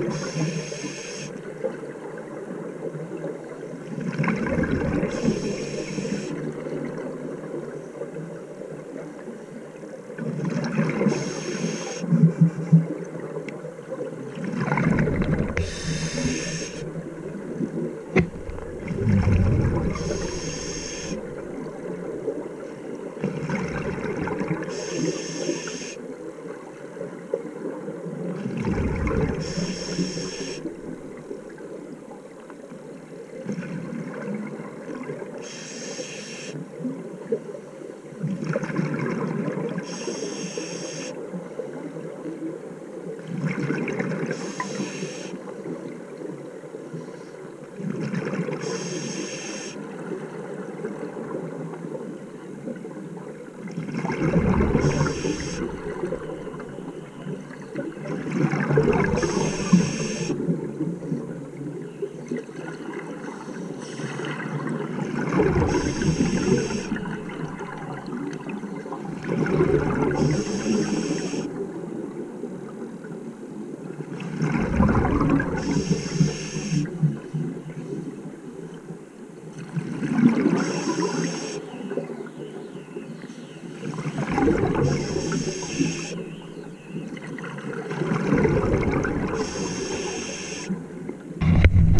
Deus. thank